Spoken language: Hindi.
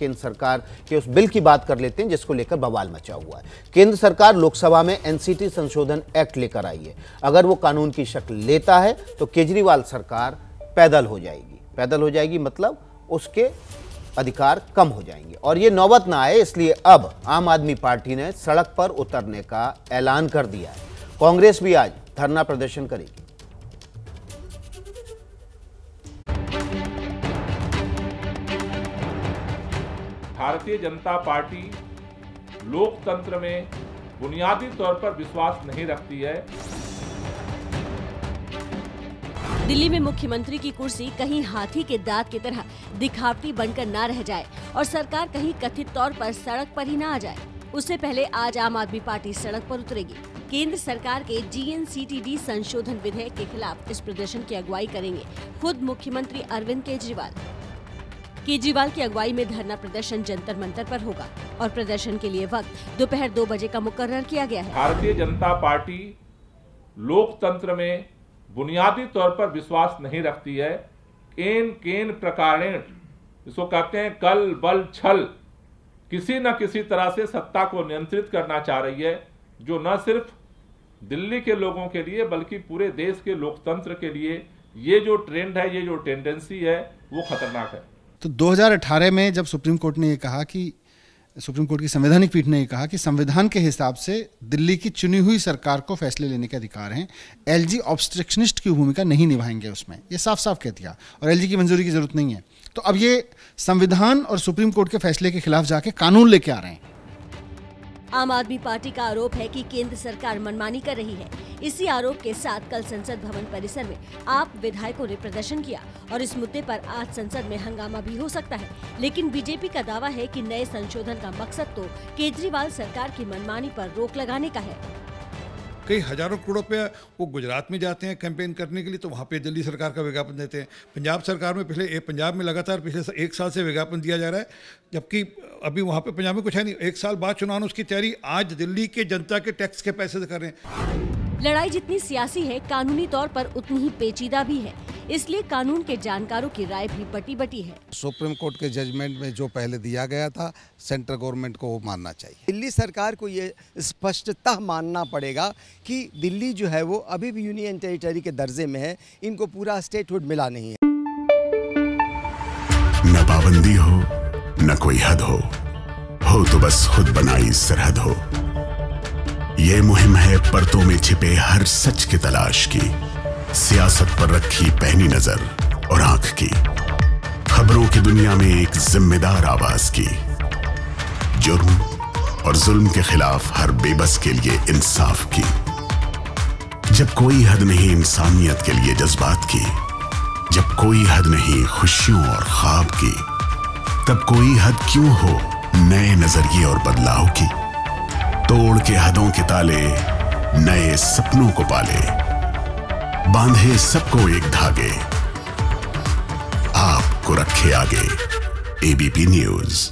केंद्र सरकार के उस बिल की बात कर लेते हैं, जिसको लेकर बवाल मचा हुआ है। केंद्र सरकार लोकसभा में एनसीटी संशोधन एक्ट लेकर आई है। अगर वो कानून की शक्ल लेता है तो केजरीवाल सरकार पैदल हो जाएगी। पैदल हो जाएगी मतलब उसके अधिकार कम हो जाएँगे। और ये नौबत ना आए, इसलिए अब आम आदमी पार्टी ने सड़क पर उतरने का ऐलान कर दिया है। कांग्रेस भी आज धरना प्रदर्शन करेगी। भारतीय जनता पार्टी लोकतंत्र में बुनियादी तौर पर विश्वास नहीं रखती है। दिल्ली में मुख्यमंत्री की कुर्सी कहीं हाथी के दांत की तरह दिखावटी बनकर ना रह जाए और सरकार कहीं कथित तौर पर सड़क पर ही ना आ जाए। उससे पहले आज आम आदमी पार्टी सड़क पर उतरेगी। केंद्र सरकार के जीएनसीटीडी संशोधन विधेयक के खिलाफ इस प्रदर्शन की अगुवाई करेंगे खुद मुख्यमंत्री अरविंद केजरीवाल। केजरीवाल की अगुवाई में धरना प्रदर्शन जंतर मंतर पर होगा और प्रदर्शन के लिए वक्त दोपहर दो बजे का मुकर्र किया गया है। भारतीय जनता पार्टी लोकतंत्र में बुनियादी तौर पर विश्वास नहीं रखती है। केन केन प्रकारेण, इसको कहते हैं कल, बल, छल। किसी न किसी तरह से सत्ता को नियंत्रित करना चाह रही है, जो न सिर्फ़ दिल्ली के लोगों के लिए, बल्कि पूरे देश के लोकतंत्र के लिए ये जो ट्रेंड है, ये जो टेंडेंसी है, वो खतरनाक है। तो 2018 में जब सुप्रीम कोर्ट ने ये कहा कि, सुप्रीम कोर्ट की संवैधानिक पीठ ने ये कहा कि संविधान के हिसाब से दिल्ली की चुनी हुई सरकार को फैसले लेने के अधिकार हैं एलजी ऑब्स्ट्रक्शनिस्ट की भूमिका नहीं निभाएँगे उसमें। ये साफ़ साफ़ कह दिया, और एलजी की मंजूरी की ज़रूरत नहीं है। तो अब ये संविधान और सुप्रीम कोर्ट के फैसले के खिलाफ जाके कानून लेके आ रहे हैं। आम आदमी पार्टी का आरोप है कि केंद्र सरकार मनमानी कर रही है। इसी आरोप के साथ कल संसद भवन परिसर में आप विधायकों ने प्रदर्शन किया और इस मुद्दे पर आज संसद में हंगामा भी हो सकता है। लेकिन बीजेपी का दावा है कि नए संशोधन का मकसद तो केजरीवाल सरकार की मनमानी पर रोक लगाने का है। कई हज़ारों करोड़ रुपया वो गुजरात में जाते हैं कैंपेन करने के लिए तो वहाँ पे दिल्ली सरकार का विज्ञापन देते हैं। पंजाब सरकार में पिछले पंजाब में लगातार पिछले एक साल से विज्ञापन दिया जा रहा है, जबकि अभी वहाँ पे पंजाब में कुछ है नहीं। एक साल बाद चुनाव, उसकी तैयारी आज दिल्ली के जनता के टैक्स के पैसे से कर रहे हैं। लड़ाई जितनी सियासी है कानूनी तौर पर उतनी ही पेचीदा भी है। इसलिए कानून के जानकारों की राय भी बटी बटी है। सुप्रीम कोर्ट के जजमेंट में जो पहले दिया गया था सेंट्रल गवर्नमेंट को वो मानना चाहिए। दिल्ली सरकार को ये स्पष्टतः मानना पड़ेगा कि दिल्ली जो है वो अभी भी यूनियन टेरिटरी के दर्जे में है। इनको पूरा स्टेटहुड मिला नहीं है। न पाबंदी हो न कोई हद हो। हो तो बस खुद बनाई सरहद हो। ये मुहिम है परतों में छिपे हर सच की तलाश की, सियासत पर रखी पहनी नज़र और आँख की, खबरों की दुनिया में एक जिम्मेदार आवाज़ की। जुर्म और जुल्म के खिलाफ हर बेबस के लिए इंसाफ की। जब कोई हद नहीं इंसानियत के लिए जज्बात की, जब कोई हद नहीं खुशियों और ख्वाब की, तब कोई हद क्यों हो नए नज़रिए और बदलाव की? तोड़ के हदों के ताले, नए सपनों को पाले। बांधे सबको एक धागे। आपको रखे आगे एबीपी न्यूज़